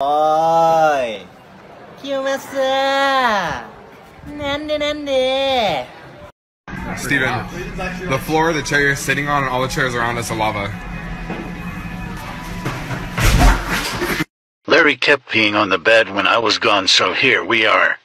おーいキュマスなんでなんで Steven, the floor the chair you're sitting on and all the chairs around us are lava. Larry kept peeing on the bed when I was gone, so here we are.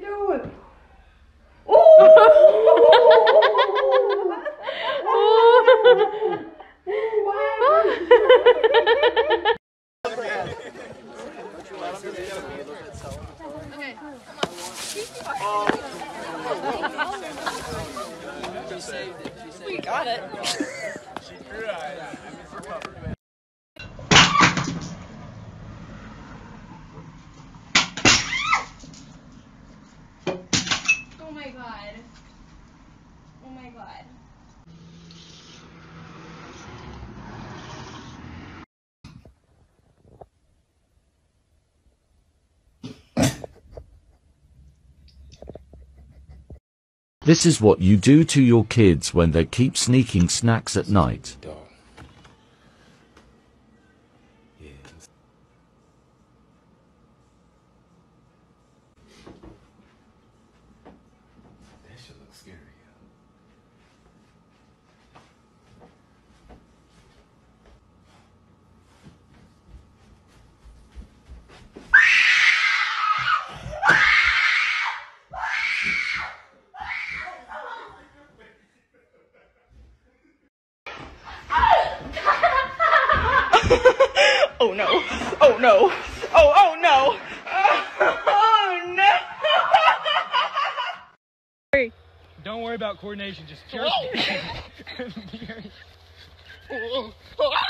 You doing? Oh This is what you do to your kids when they keep sneaking snacks at night. That shit looks scary. Oh no. Oh no. Oh, oh no. Oh no. Don't worry about coordination. Just jerk.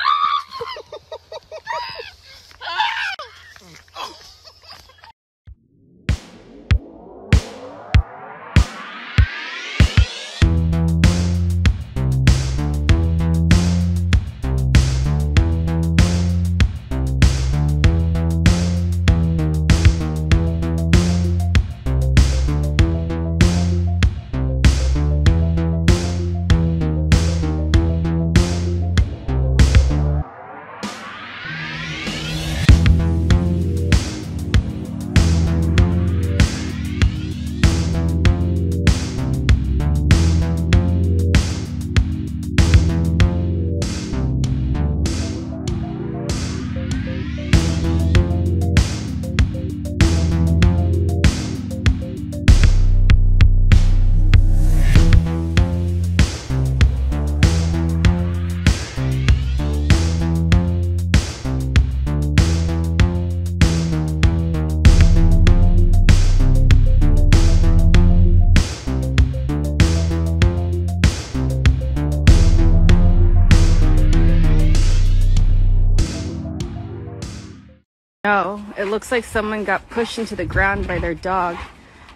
No, it looks like someone got pushed into the ground by their dog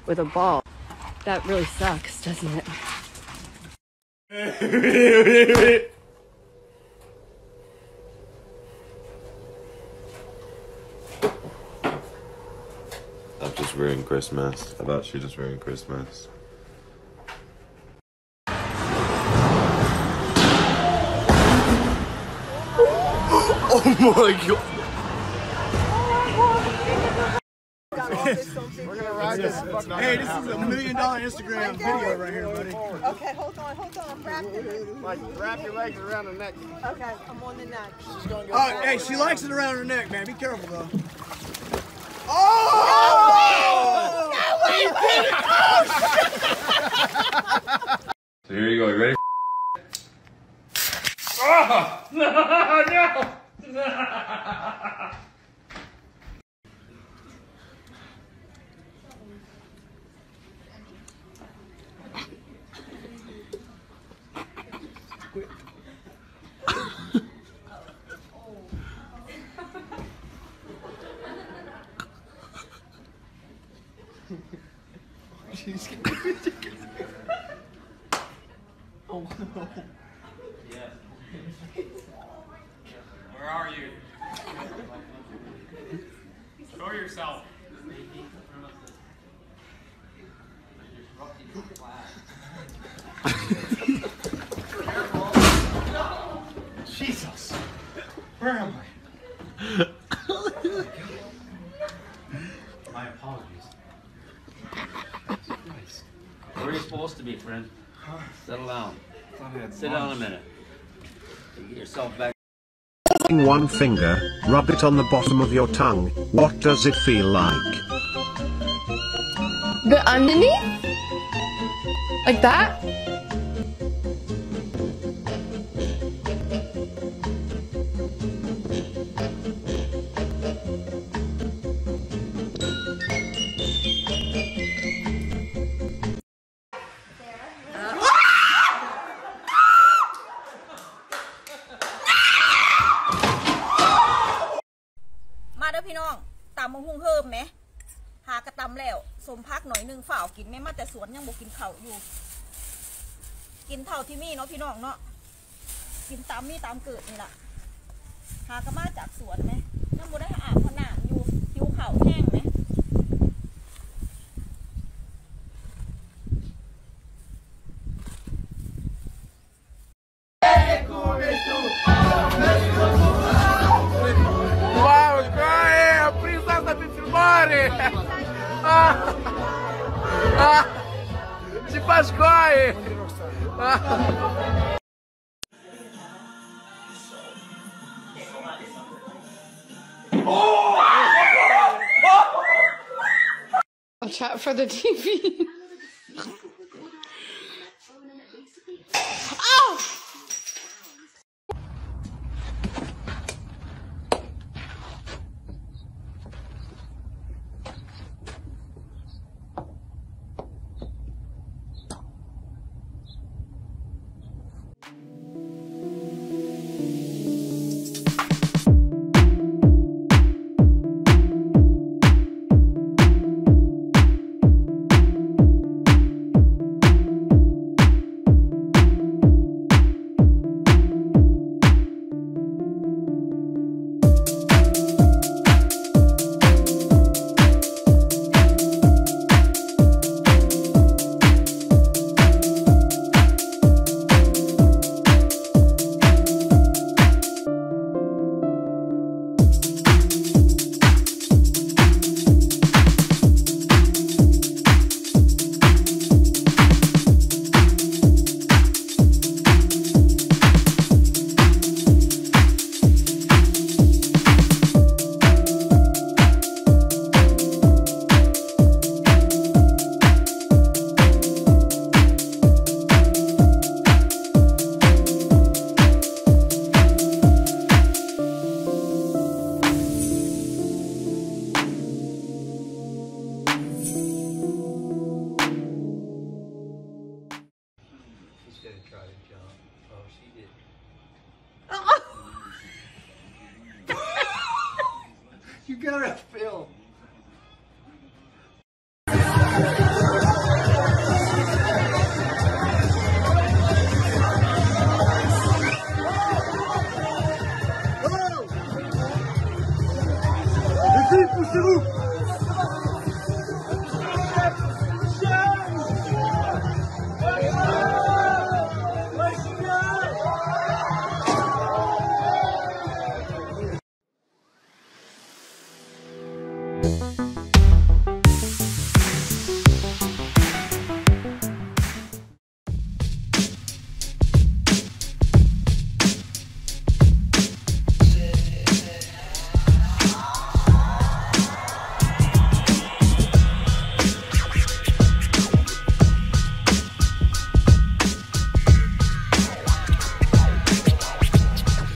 with a ball. That really sucks, doesn't it? I'm just ruined Christmas. I thought she just ruined Christmas. oh my god. Hey, this is a million dollar Instagram video right here, buddy. Okay, hold on, hold on. Wrap it. Like, wrap your legs around her neck. Okay, I'm on the neck. She's gonna go. Oh, hey, she likes it around her neck, man. Be careful, though. Oh! No way! So here you go. You ready? Oh! no! No! oh no. Where are you? Show yourself. Jesus. Where am I? My apologies. Where are you supposed to friend? Settle down. Sit down a minute. Get yourself back. One finger, rub it on the bottom of your tongue. What does it feel like? The underneath? Like that? เด้อพี่น้องตำมะฮุ่งเพิ่มไหมหากระตำแล้วสมพักหน่อยหนึงฝ่าวกินไม่มาแต่สวนยังบ่กินเข่าอยู่ กินเท่าที่มีเนาะพี่น้องเนาะกินตามมีตามเกิดนี่แหละหากระมาจากสวนไหมยังบ่ได้อาบขนาดอยู่หิวเข่าแห้ง Watch out for the TV. that film. Poussez-vous